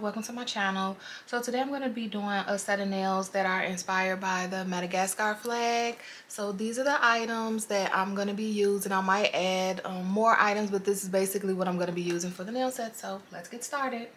welcome to my channel. So today i'm going to be doing a set of nails that are inspired by the madagascar flag. So these are the items that i'm going to be using. I might add um, more items but this is basically what i'm going to be using for the nail set. So let's get started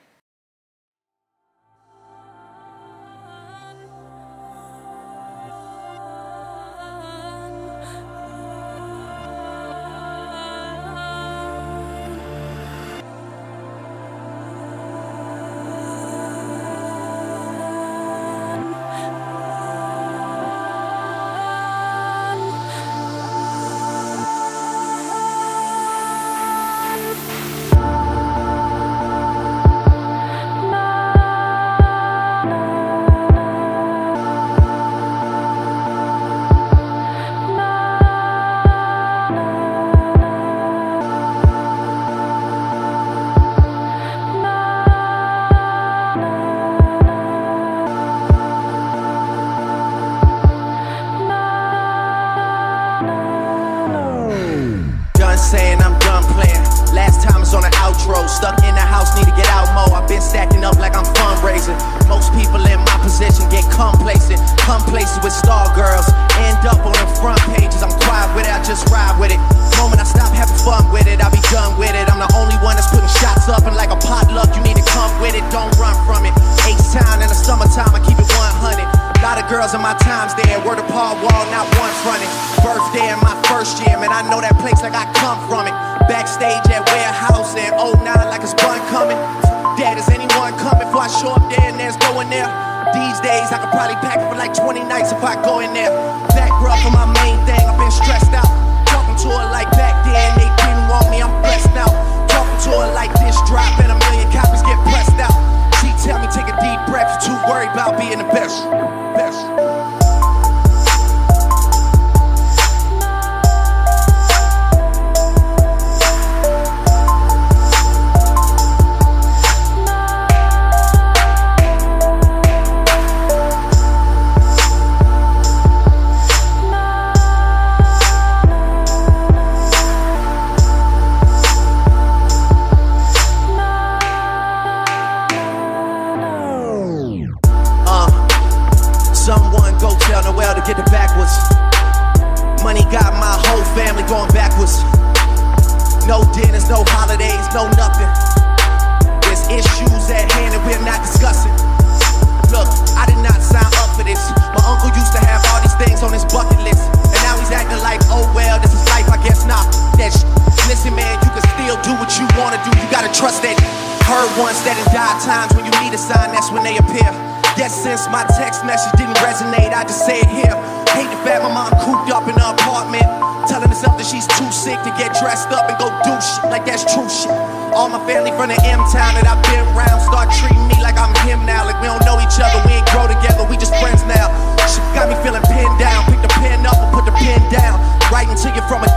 Stuck in the house, need to get out more. I've been stacking up like I'm fundraising. Most people in my position get complacent. Complacent with star girls. End up on the front pages. I'm quiet with it, I just ride with it. Moment I stop having fun with it, I'll be done with it. I'm the only one that's putting shots up, and like a potluck, you need to come with it. Don't run from it. Ace Town in the summertime, I keep it 100. A lot of girls in my know that place like I come from it. Backstage at warehouse and 09 like it's bun coming. Dad, is anyone coming before I show up there and there's going there? These days I could probably pack for like 20 nights if I go in there. Back rub for my main thing, I've been stressed out. Talking to her like back then, they didn't want me, I'm blessed now. Talking to her like this, drop and a million copies get pressed out. She tell me take a deep breath, too worried about being the best. Best. No dinners, no holidays, no nothing. There's issues at hand and we're not discussing. Look, I did not sign up for this. My uncle used to have all these things on his bucket list. And now he's acting like, oh well, this is life, I guess not. That's listen, man, you can still do what you wanna do. You gotta trust that. Heard once that in die times when you need a sign, that's when they appear. Guess since my text message didn't resonate, I just say it here. Hate the fact my mom cooped up in her apartment. Telling herself that she's too sick to get dressed up and go do shit like that's true shit. All my family from the M town that I've been around start treating me like I'm him now. Like we don't know each other, we ain't grow together, we just friends now. Shit got me feeling pinned down. Pick the pen up and put the pen down. Writing to you from a